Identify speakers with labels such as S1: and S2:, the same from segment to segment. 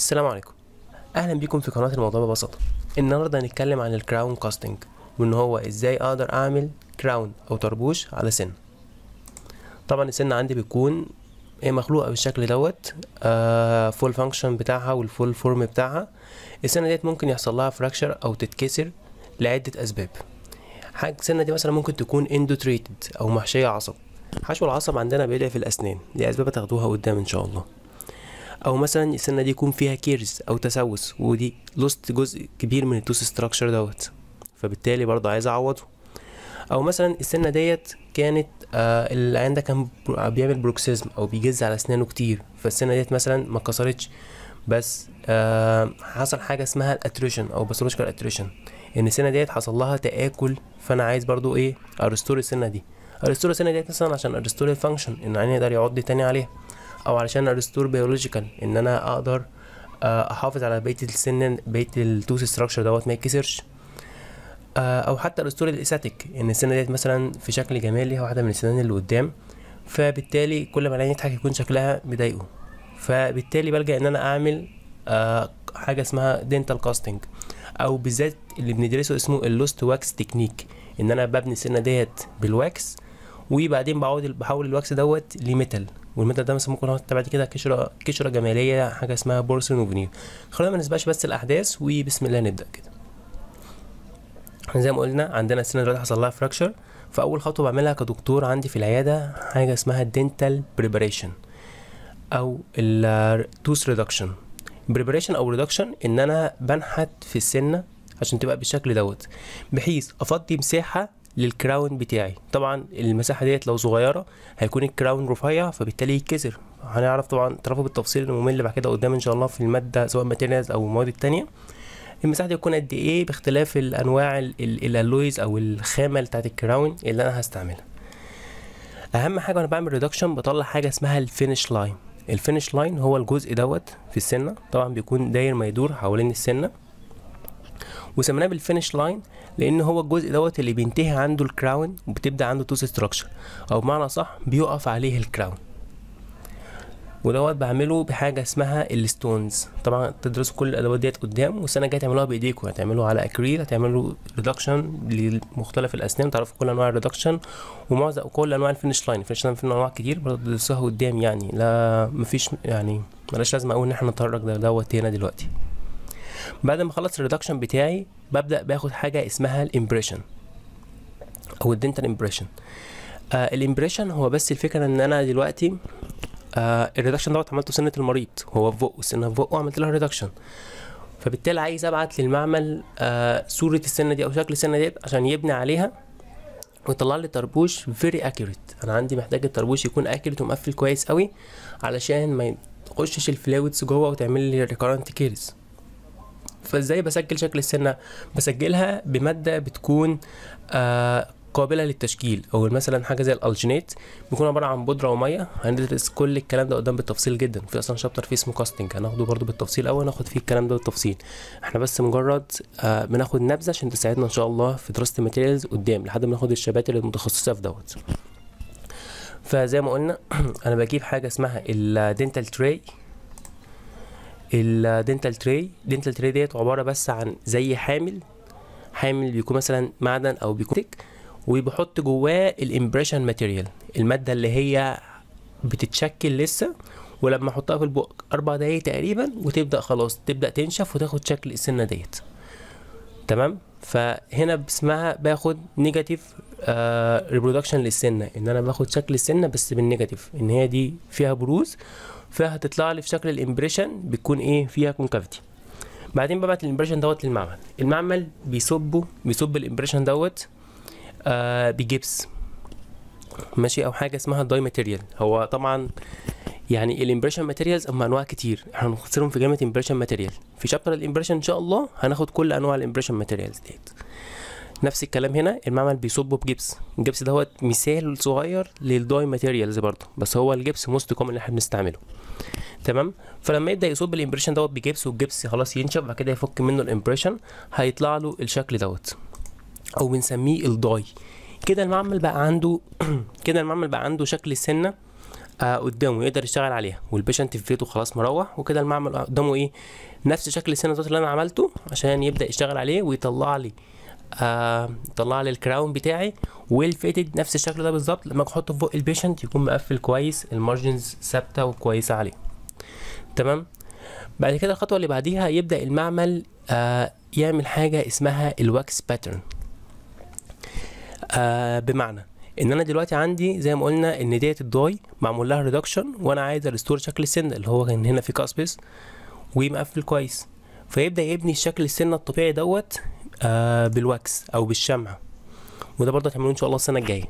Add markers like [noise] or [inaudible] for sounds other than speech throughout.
S1: السلام عليكم. أهلا بيكم في قناة الموضوع ببساطة. النهارده هنتكلم عن ال crown casting وإن هو إزاي أقدر أعمل crown أو طربوش على سن. طبعا السن عندي بيكون هي مخلوقة بالشكل دوت آه full function بتاعها وال full form بتاعها. السنة ديت ممكن يحصل لها fracture أو تتكسر لعدة أسباب. حاجة السنة دي مثلا ممكن تكون endo treated أو محشية عصب. حشو العصب عندنا بيلاقي في الأسنان دي أسباب هتاخدوها قدام إن شاء الله. أو مثلا السنة دي يكون فيها caries أو تسوس ودي lost جزء كبير من ال tooth structure دوت. فبالتالي برضه عايز أعوضه. أو مثلا السنة ديت كانت آه العين ده كان بيعمل bruxism أو بيجز على أسنانه كتير. فالسنة ديت مثلا ما اتكسرتش بس آه حصل حاجة اسمها ال attrition أو pathological attrition إن السنة ديت حصل لها تآكل. فأنا عايز برضو إيه؟ أ restore السنة دي. أ restore السنة ديت مثلا عشان أ restore ال function إن العيان يقدر يعض تاني عليها. أو علشان أ restore biological إن أنا أقدر آه، أحافظ على بقية السن بقية ال tooth structure دوت ما يتكسرش آه، أو حتى أ restore ال esthetic إن السنة ديت مثلا في شكل جمالي هي واحدة من السنان اللي قدام. فبالتالي كل ما العيان يضحك يكون شكلها مضايقه فبالتالي بلجأ إن أنا أعمل آه، حاجة اسمها dental casting أو بالذات اللي بندرسه اسمه ال lost wax technique إن أنا ببني السنة ديت بال wax وبعدين بعود بحول ال wax دوت ل metal وال metal ده مثلا ممكن أحط بعد كده قشره قشره جمالية حاجة اسمها porcelain و veneer. خلينا ما نسبقش بس الأحداث وبسم الله نبدأ كده. إحنا زي ما قلنا عندنا السنة دلوقتي حصل لها fracture فاول خطوة بعملها كدكتور عندي في العيادة حاجة اسمها ال dental preparation أو ال tooth reduction preparation أو reduction إن أنا بنحت في السنة عشان تبقى بالشكل دوت. بحيث أفضي مساحة لل crown بتاعي. طبعا المساحة ديت لو صغيرة هيكون ال crown رفيع فبالتالي يتكسر. هنعرف طبعا تعرفوا بالتفصيل الممل بعد كده قدام إن شاء الله في المادة سواء materials أو المواد التانية. المساحة دي تكون قد إيه؟ باختلاف الأنواع ال- ال- ال alloys أو الخامة بتاعت ال crown اللي أنا هستعملها. أهم حاجة وأنا بعمل reduction بطلع حاجة اسمها ال finish line. ال finish line هو الجزء دوت في السنة. طبعا بيكون داير ما يدور حوالين السنة. وسميناه بال finish line لأن هو الجزء دوت اللي بينتهي عنده ال crown وبتبدأ عنده tooth structure أو بمعنى صح بيقف عليه ال crown ودوت بعمله بحاجة اسمها ال stones. طبعا تدرسوا كل الأدوات ديت قدام والسنة الجاية تعملوها بايديكم هتعملوا على اكريل هتعملوا reduction لمختلف الأسنان. تعرفوا كل أنواع ال reduction ومعظم كل أنواع ال finish line. ال finish line في أنواع كتير برضه تدرسوها قدام يعني. لا مفيش يعني ملاش لازمة أقول إن إحنا نتطرق دوت هنا دلوقتي. بعد ما أخلص ال reduction بتاعي ببدأ باخد حاجة اسمها ال impression أو ال dental impression آه ال impression هو بس الفكرة إن أنا دلوقتي آه ال reduction دوت عملته سنة المريض. هو في بقه سنة في بقه عملت لها reduction فبالتالي عايز أبعت للمعمل آه صورة السنة دي أو شكل السنة ديت عشان يبني عليها ويطلع لي طربوش very accurate أنا عندي محتاج الطربوش يكون accurate ومقفل كويس قوي علشان ما يخشش ال fluids جوه وتعمل لي recurrent caries فازاي بسجل شكل السنة؟ بسجلها بمادة بتكون آه قابلة للتشكيل. أو مثلا حاجة زي ال alginate بيكون عبارة عن بودرة ومية. هندرس كل الكلام ده قدام بالتفصيل جدا. في أصلا chapter فيه اسمه casting هناخده برضو بالتفصيل أو ناخد فيه الكلام ده بالتفصيل. إحنا بس مجرد آه بناخد نبذة عشان تساعدنا إن شاء الله في دراسه ال materials قدام لحد ما ناخد الشباتر المتخصصه في دوت. فزي ما قلنا [clears throat] أنا بجيب حاجة اسمها ال dental tray ال dental tray ال dental tray ديت عبارة بس عن زي حامل حامل بيكون مثلا معدن أو بيكون تك وبحط جواه ال impression material المادة اللي هي بتتشكل لسه ولما أحطها في البق أربع دقايق تقريبا وتبدأ خلاص تبدأ تنشف وتاخد شكل السنة ديت. تمام؟ فهنا باسمها باخد negative reproduction للسنة إن أنا باخد شكل السنة بس بال negative إن هي دي فيها بروز. فهتطلع لي في شكل ال impression بتكون إيه؟ فيها concavity. بعدين ببعت ال impression دوت للمعمل. المعمل بيصبه بيصب ال impression دوت آه بجبس. ماشي؟ أو حاجة اسمها die material هو طبعا يعني ال impression materials هم أنواع كتير. إحنا هنختصرهم في جامعه impression material في chapter ال impression إن شاء الله هناخد كل أنواع ال impression materials ديت. نفس الكلام هنا المعمل بيصبه بجبس. الجبس دوت مثال صغير لل die materials برضه بس هو الجبس most common اللي إحنا بنستعمله. تمام؟ فلما يبدأ يصب ال impression دوت بجبس والجبس خلاص ينشف بعد كده يفك منه ال impression هيطلع له الشكل دوت أو بنسميه ال die. كده المعمل بقى عنده [clears throat] كده المعمل بقى عنده شكل السنة آه قدامه يقدر يشتغل عليها. وال patient في بيته خلاص مروح وكده المعمل قدامه إيه؟ نفس شكل السنة دوت اللي أنا عملته عشان يبدأ يشتغل عليه ويطلع لي آه يطلع لي ال crown بتاعي well fitted نفس الشكل ده بالظبط. لما احطه في بق ال patient يكون مقفل كويس ال margins ثابتة وكويسة عليه. تمام؟ بعد كده الخطوة اللي بعديها يبدأ المعمل آه يعمل حاجة اسمها ال wax pattern. آه بمعنى إن أنا دلوقتي عندي زي ما قلنا إن ديت ال die معمول لها reduction وأنا عايز restore شكل السن اللي هو كان هنا في cusps ومقفل كويس. فيبدأ يبني الشكل السنة الطبيعي دوت آه بال wax أو بالشمع. وده برضه هتعملوه إن شاء الله السنة الجاية.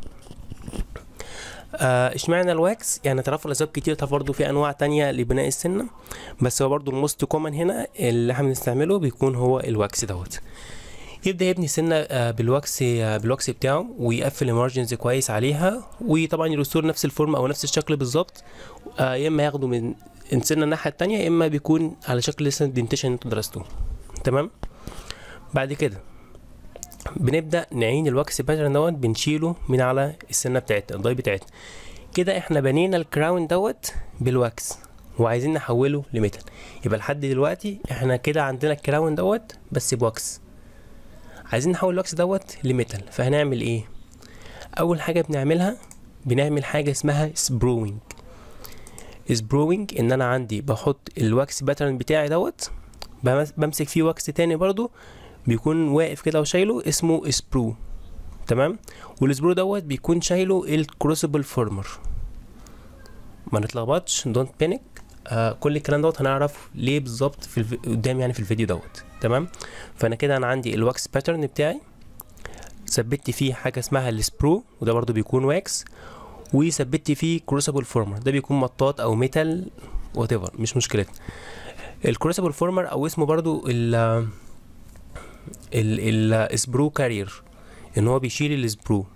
S1: آه، اشمعنى ال wax يعني تعرفوا الأسباب كتير تعرف برضه في أنواع تانية لبناء السنة. بس هو برضه ال most common هنا اللي إحنا بنستعمله بيكون هو ال wax دوت. يبدأ يبني سنة آه، بال wax آه، بال wax بتاعه ويقفل ال margins كويس عليها وطبعا ي restore نفس ال form أو نفس الشكل بالظبط. آه، يا إما ياخده من السنة الناحية التانية يا إما بيكون على شكل لسه ال dentition أنتوا درستوه. تمام؟ بعد كده. بنبدأ نعين ال wax pattern دوت بنشيله من على السنة بتاعتنا ال die بتاعتنا. كده إحنا بنينا ال crown دوت بال wax وعايزين نحوله ل metal. يبقى لحد دلوقتي إحنا كده عندنا ال crown دوت بس ب wax عايزين نحول ال wax دوت ل metal فهنعمل إيه؟ أول حاجة بنعملها بنعمل حاجة اسمها spruing spruing إن أنا عندي بحط ال wax pattern بتاعي دوت بمس- بمسك فيه wax تاني برضو بيكون واقف كده وشايله اسمه sprue تمام؟ وال sprue دوت بيكون شايله ال crucible former ما نتلخبطش don't panic آه كل الكلام دوت هنعرف ليه بالظبط في الف... قدام يعني في الفيديو دوت. تمام؟ فأنا كده أنا عندي ال wax pattern بتاعي. ثبت فيه حاجة اسمها ال sprue وده برضو بيكون wax وثبت فيه crucible former ده بيكون مطاط أو metal whatever مش مشكلتنا ال crucible former أو اسمه ال ال ال sprue carrier إن هو بيشيل ال sprue.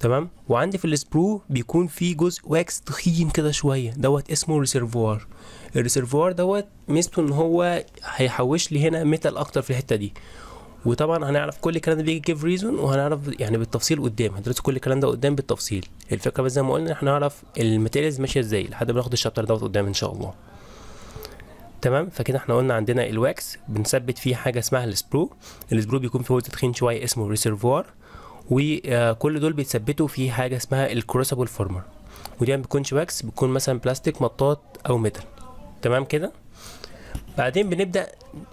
S1: تمام؟ وعندي في ال sprue بيكون في جزء wax تخين كده شوية دوت اسمه reservoir ال reservoir دوت ميزته إن هو هيحوش لي هنا metal أكتر في الحتة دي. وطبعا هنعرف كل الكلام ده بيجي give reason وهنعرف يعني بالتفصيل قدام. هندرس كل الكلام ده قدام بالتفصيل. الفكرة بس زي ما قلنا إحنا نعرف ال materials ماشية إزاي لحد ما ناخد ال chapter دوت قدام إن شاء الله. تمام؟ فكده إحنا قلنا عندنا ال wax بنثبت فيه حاجة اسمها ال sprue. ال sprue بيكون فيه جزء تخين شوية اسمه reservoir وكل دول بيتثبتوا في حاجة اسمها ال crucible former ودي ما بتكونش wax بتكون مثلا بلاستيك مطاط أو metal تمام كده؟ بعدين بنبدأ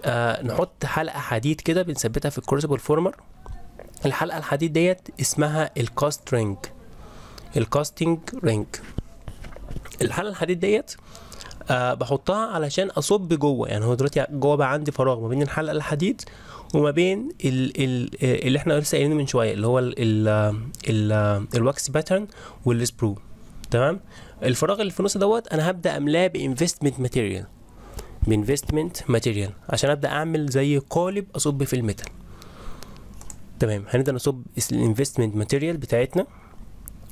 S1: آه نحط حلقة حديد كده بنثبتها في ال crucible former الحلقة الحديد ديت اسمها ال cast ring ال casting ring الحلقة الحديد ديت أه بحطها علشان أصب جوه. يعني هو دلوقتي جوه بقى عندي فراغ ما بين الحلقة الحديد وما بين ال ال اللي إحنا لسه قايلينه من شوية اللي هو ال ال ال ال wax pattern وال sprue. تمام؟ الفراغ اللي في النص دوت أنا هبدأ أملاه ب investment material. ب investment material. عشان أبدأ أعمل زي قالب أصب في ال metal. تمام؟ هنبدأ نصب ال investment material بتاعتنا.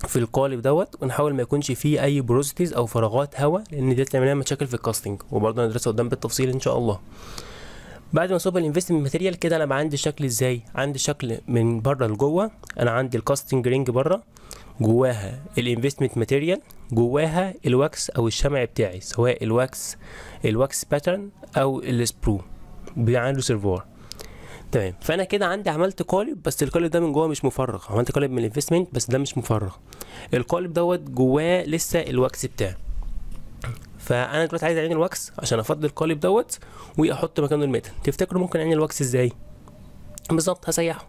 S1: في القالب دوت ونحاول ما يكونش فيه أي porosities أو فراغات هواء لأن دي تعمل لنا مشاكل في ال casting وبرضه هندرسها قدام بالتفصيل إن شاء الله. بعد ما اصب ال investment material كده أنا بقى عندي شكل إزاي؟ عندي شكل من بره لجوه أنا عندي ال casting ring بره جواها ال investment material جواها ال wax أو الشمع بتاعي سواء ال wax ال wax pattern أو ال sprue عنده reservoir تمام. فأنا كده عندي عملت قالب بس القالب ده من جوه مش مفرغ. عملت قالب من ال investment بس ده مش مفرغ. القالب دوت جواه لسه ال wax بتاعي. فأنا دلوقتي عايز اعين ال wax عشان افضي القالب دوت وأحط مكانه ال metal تفتكروا ممكن اعين ال wax إزاي؟ بالظبط هسيحه.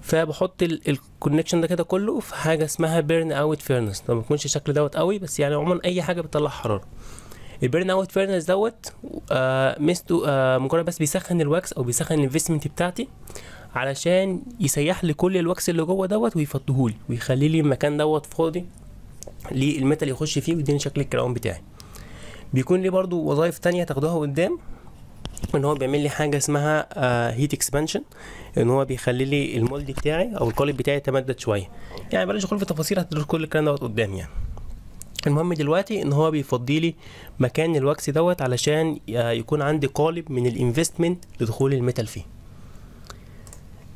S1: فبحط ال connection ده كده كله في حاجة اسمها burn out furnace ما بيكونش الشكل دوت قوي بس يعني عموما أي حاجة بتطلع حرارة. ال burn out furnace دوت آه ميزته آه مجرد بس بيسخن ال wax أو بيسخن ال investment بتاعتي علشان يسيح لي كل ال wax اللي جوه دوت ويفضهولي ويخلي لي المكان دوت فاضي لل metal يخش فيه ويديني شكل ال crown بتاعي. بيكون لي برضو وظائف تانية تاخدوها قدام إن هو بيعمل لي حاجة اسمها heat expansion إن هو بيخلي لي ال mold بتاعي أو القالب بتاعي يتمدد شوية. يعني بلاش ادخل في تفاصيل هتدرس كل الكلام دوت قدام يعني. المهم دلوقتي إن هو بيفضي لي مكان ال wax دوت علشان يكون عندي قالب من ال investment لدخول ال metal فيه.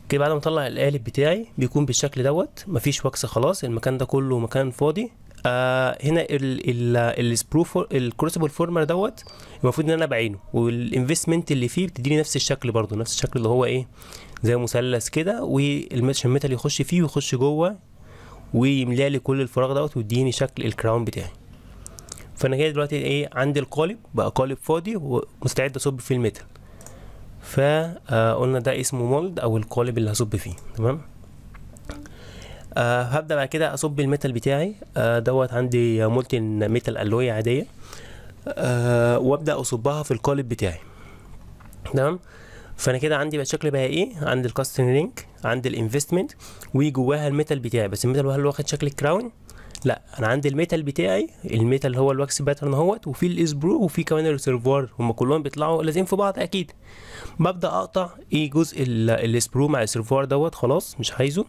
S1: كده بعد ما أطلع القالب بتاعي بيكون بالشكل دوت مفيش wax خلاص المكان ده كله مكان فاضي. آه هنا ال crucible former دوت المفروض إن أنا بعينه وال investment اللي فيه بتديني نفس الشكل برضو نفس الشكل اللي هو إيه زي مثلث كده وال metal ال metal يخش فيه ويخش جوه ويملى لي كل الفراغ دوت ويديني شكل ال crown بتاعي. فأنا كده دلوقتي إيه عندي القالب بقى قالب فاضي ومستعد أصب فيه ال metal. فقلنا ده اسمه mold أو القالب اللي هصب فيه تمام؟ آه هبدأ بعد كده أصب ال metal بتاعي. آه دوت عندي molten metal alloy عادية. آه وأبدأ أصبها في القالب بتاعي. تمام؟ فأنا كده عندي بقى الشكل بقى إيه؟ عندي ال casting ring عندي ال investment وجواها ال metal بتاعي. بس ال metal هل واخد شكل ال crown لا أنا عندي ال metal بتاعي ال metal اللي هو ال wax pattern اهوت وفي ال sprue وفي كمان ال reservoir هم كلهم بيطلعوا لازقين في بعض أكيد. ببدأ أقطع إيه جزء ال sprue مع ال reservoir دوت خلاص مش عايزه.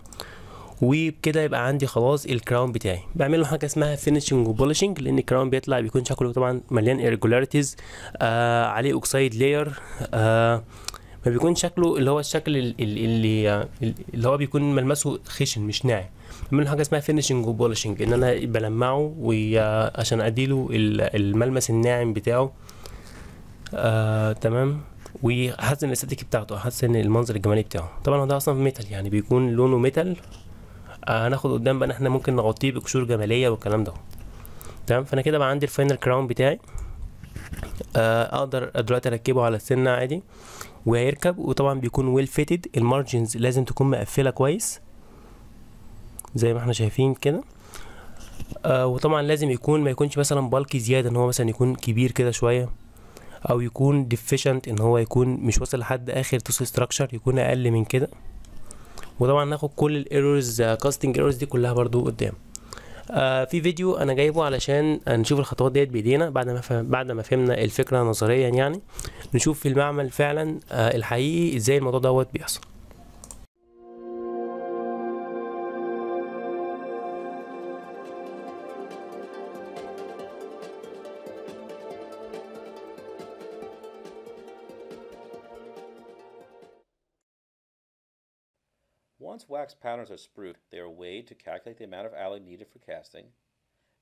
S1: وبكده يبقى عندي خلاص ال crown بتاعي. بعمل له حاجة اسمها finishing و polishing لأن ال crown بيطلع بيكون شكله طبعا مليان irregularities آه عليه oxide layer آه ما بيكون شكله اللي هو الشكل اللي اللي هو بيكون ملمسه خشن مش ناعم. بعمل حاجة اسمها finishing و polishing إن أنا بلمعه وعشان أديله الملمس الناعم بتاعه. آه تمام؟ واحسن ال esthetic بتاعته احسن المنظر الجمالي بتاعه. طبعا ده أصلا metal يعني بيكون لونه metal آه هناخد قدام بقى إن إحنا ممكن نغطيه بقشور جمالية والكلام ده. تمام؟ فأنا كده بقى عندي ال final crown بتاعي. آه أقدر دلوقتي أركبه على السنة عادي. وهيركب وطبعا بيكون well fitted ال margins لازم تكون مقفلة كويس زي ما إحنا شايفين كده. آه وطبعا لازم يكون ما يكونش مثلا bulky زيادة إن هو مثلا يكون كبير كده شوية أو يكون deficient إن هو يكون مش واصل لحد آخر tooth structure يكون أقل من كده. وطبعا ناخد كل ال errors casting errors دي كلها برضو قدام. آه في فيديو أنا جايبه علشان نشوف الخطوات ديت بإيدينا بعد ما بعد ما فهمنا الفكرة نظريا يعني نشوف في المعمل فعلا آه الحقيقي إزاي الموضوع دوت بيحصل.
S2: Once wax patterns are sprued, they are weighed to calculate the amount of alloy needed for casting.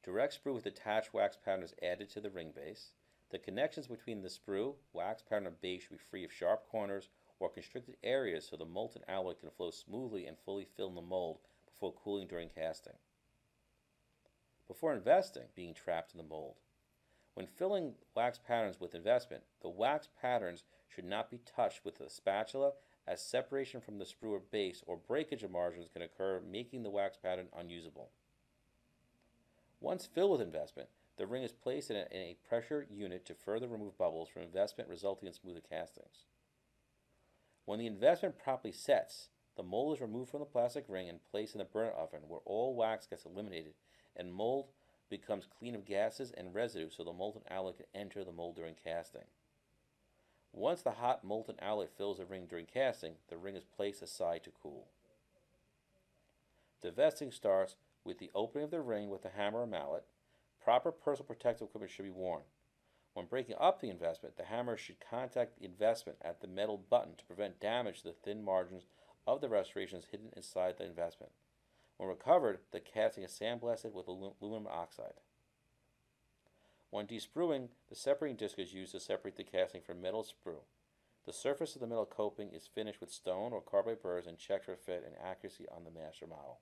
S2: Direct sprue with attached wax pattern is added to the ring base. The connections between the sprue, wax pattern, and base should be free of sharp corners or constricted areas so the molten alloy can flow smoothly and fully fill the mold before cooling during casting. Before investing, being trapped in the mold. When filling wax patterns with investment, the wax patterns should not be touched with a spatula as separation from the sprue or base or breakage of margins can occur, making the wax pattern unusable. Once filled with investment, the ring is placed in a, in a pressure unit to further remove bubbles from investment, resulting in smoother castings. When the investment properly sets, the mold is removed from the plastic ring and placed in the burner oven where all wax gets eliminated and mold becomes clean of gases and residue so the molten alloy can enter the mold during casting. Once the hot molten alloy fills the ring during casting, the ring is placed aside to cool. Divesting starts with the opening of the ring with a hammer or mallet. Proper personal protective equipment should be worn. When breaking up the investment, the hammer should contact the investment at the metal button to prevent damage to the thin margins of the restorations hidden inside the investment. When recovered, the casting is sandblasted with aluminum oxide. When despruing, the separating disc is used to separate the casting from metal sprue. The surface of the metal coping is finished with stone or carbide burrs and checked for fit and accuracy on the master model.